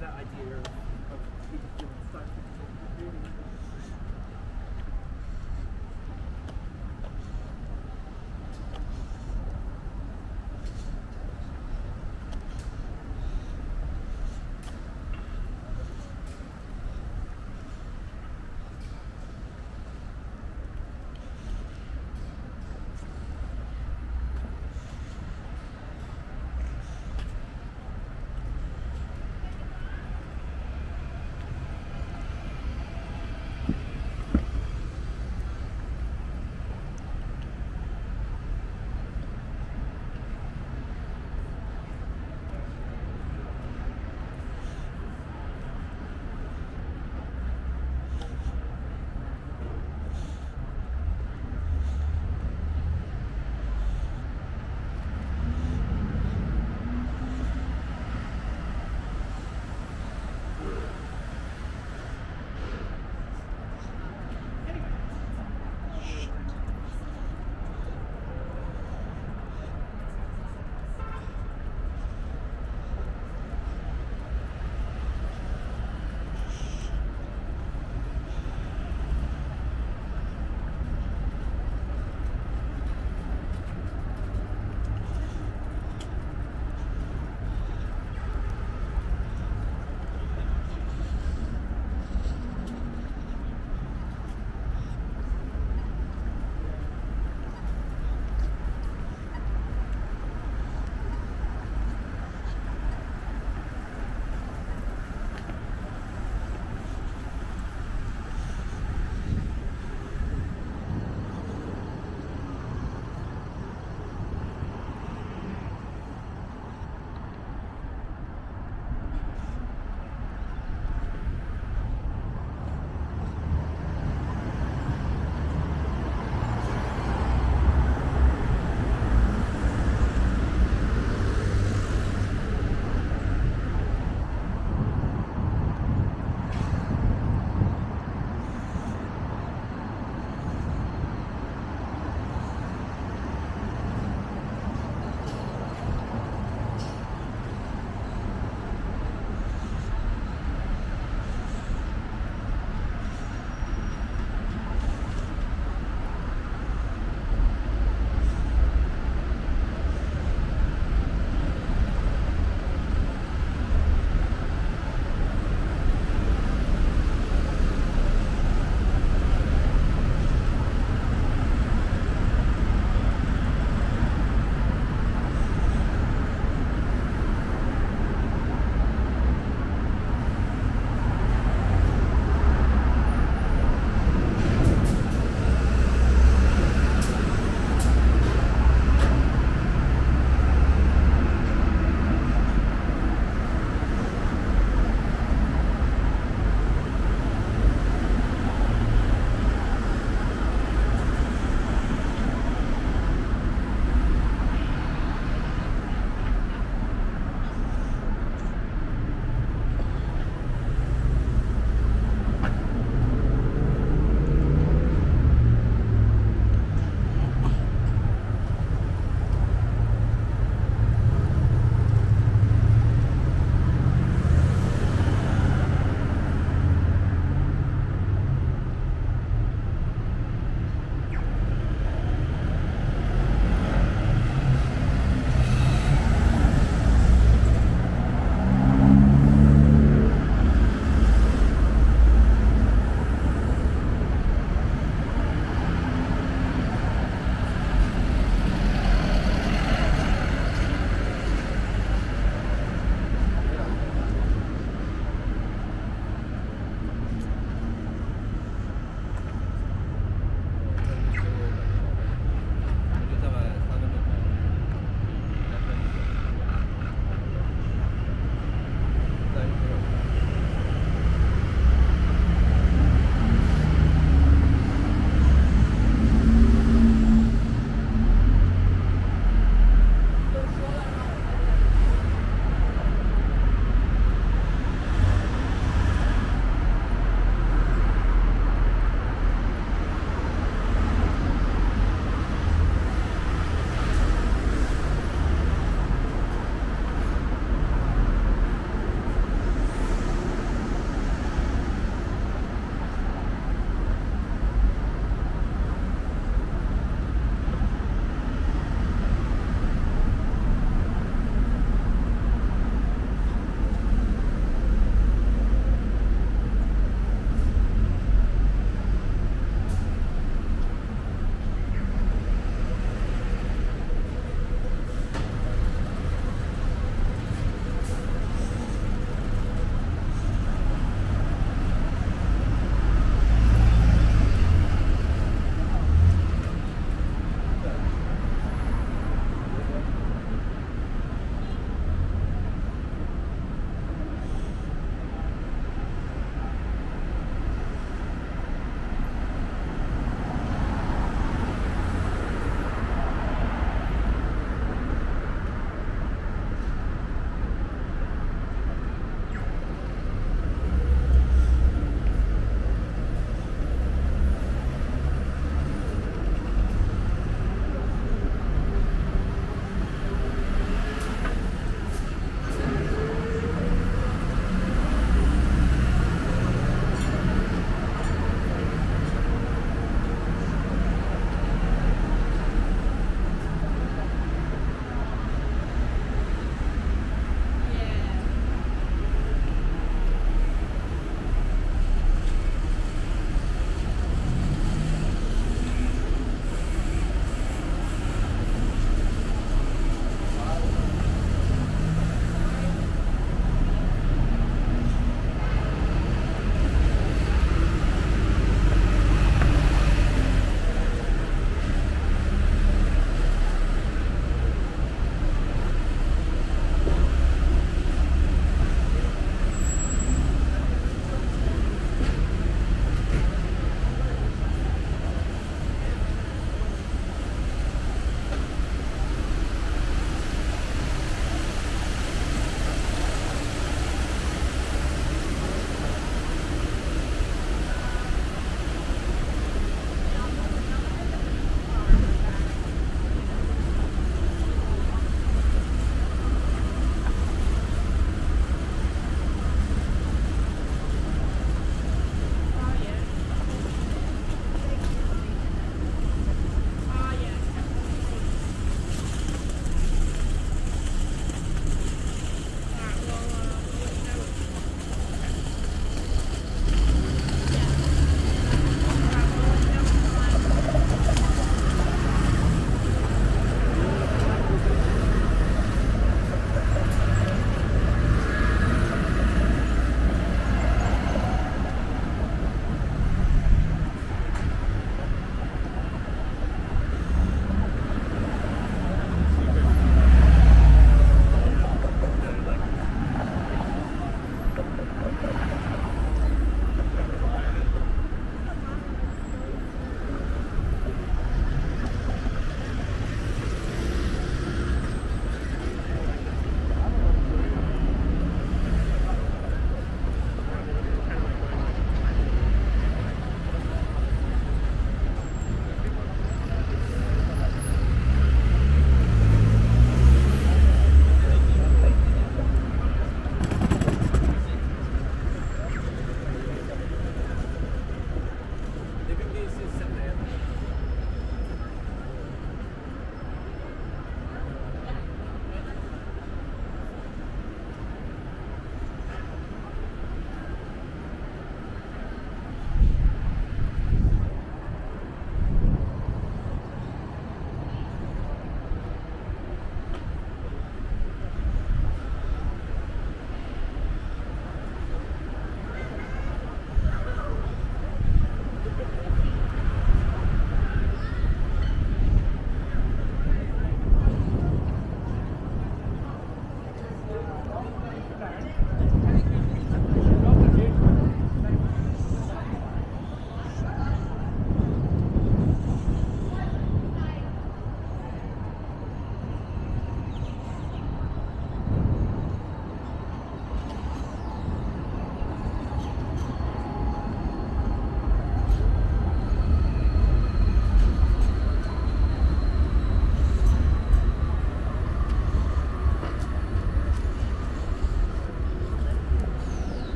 that idea of,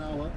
one hour,